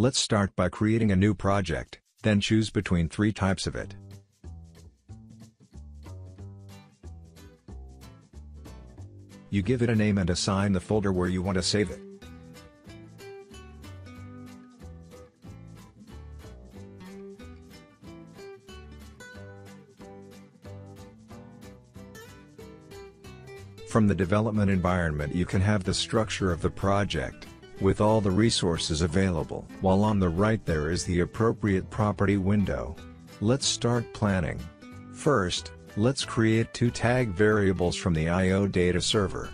Let's start by creating a new project, then choose between three types of it. You give it a name and assign the folder where you want to save it. From the development environment you can have the structure of the project, with all the resources available. While on the right there is the appropriate property window. Let's start planning. First, let's create two tag variables from the I.O. data server.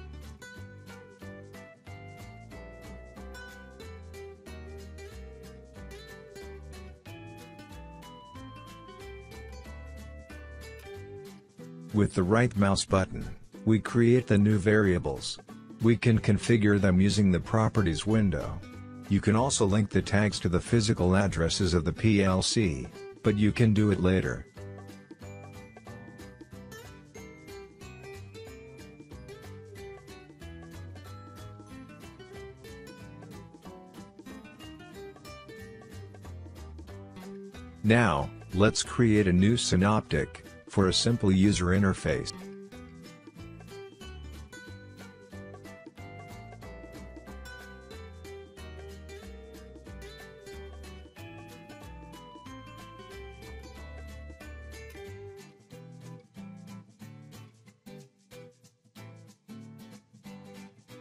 With the right mouse button, we create the new variables. We can configure them using the Properties window. You can also link the tags to the physical addresses of the PLC, but you can do it later. Now, let's create a new synoptic, for a simple user interface.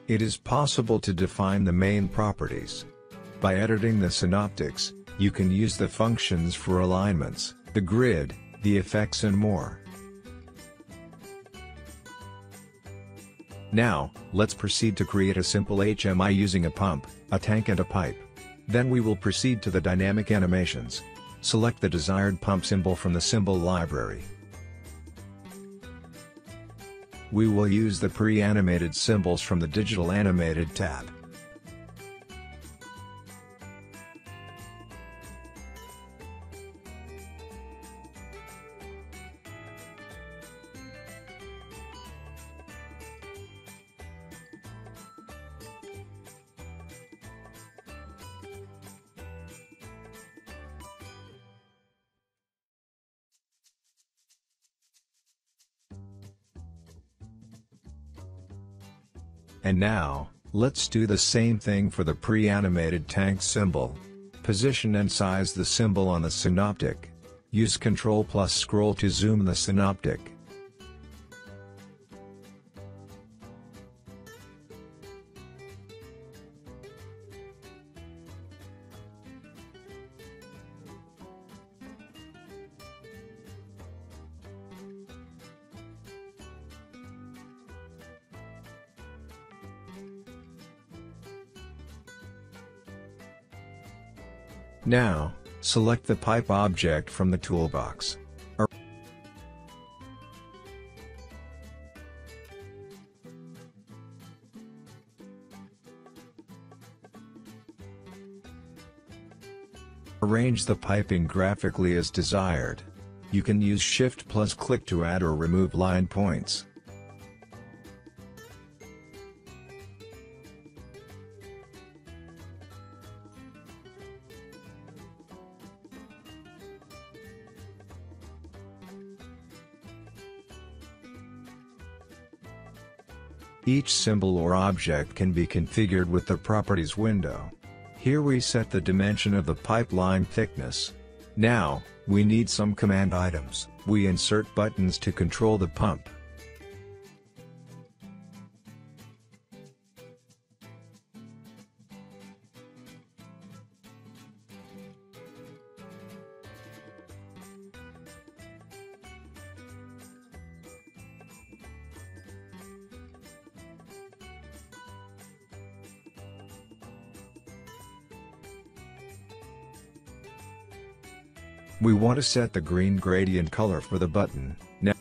It is possible to define the main properties. By editing the synoptics, you can use the functions for alignments, the grid, the effects and more. Now, let's proceed to create a simple HMI using a pump, a tank and a pipe. Then we will proceed to the dynamic animations. Select the desired pump symbol from the symbol library. We will use the pre-animated symbols from the Digital Animated tab. And now, let's do the same thing for the pre-animated tank symbol. Position and size the symbol on the synoptic. Use Ctrl plus scroll to zoom the synoptic. Now, select the pipe object from the toolbox. Er- Arrange the piping graphically as desired. You can use Shift plus click to add or remove line points. Each symbol or object can be configured with the Properties window. Here we set the dimension of the pipeline thickness. Now, we need some command items. We insert buttons to control the pump. We want to set the green gradient color for the button, now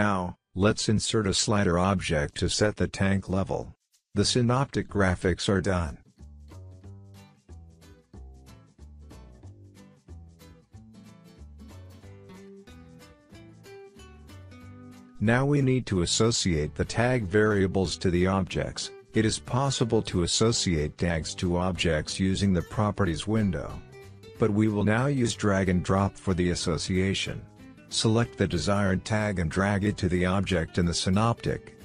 Now, let's insert a slider object to set the tank level. The synoptic graphics are done. Now we need to associate the tag variables to the objects. It is possible to associate tags to objects using the Properties window. But we will now use drag and drop for the association. Select the desired tag and drag it to the object in the synoptic.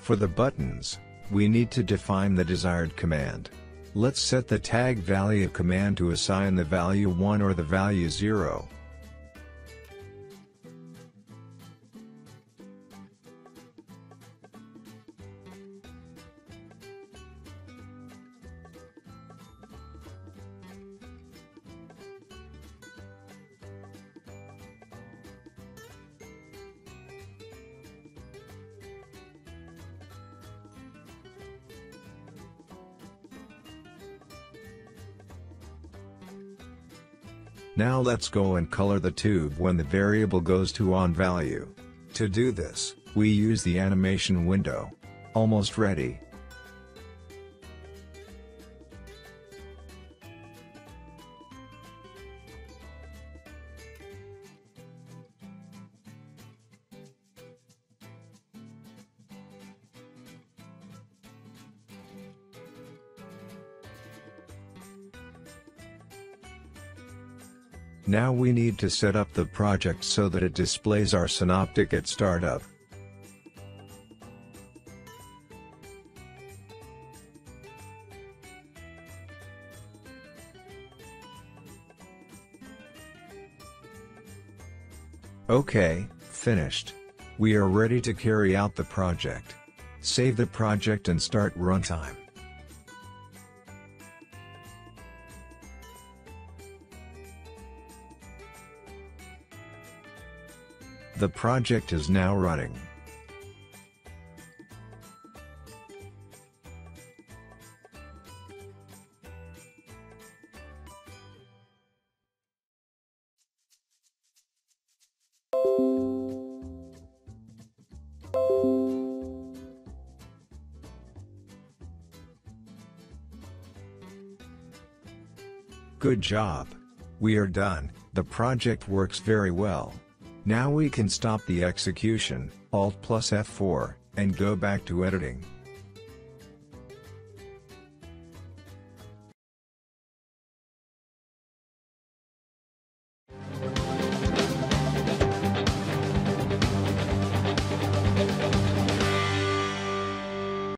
For the buttons, we need to define the desired command. Let's set the tag value of command to assign the value 1 or the value 0. Now let's go and color the tube when the variable goes to on value. To do this, we use the animation window. Almost ready. Now we need to set up the project so that it displays our synoptic at startup. OK, finished. We are ready to carry out the project. Save the project and start runtime. The project is now running. Good job. We are done, the project works very well. Now we can stop the execution, Alt plus F4, and go back to editing.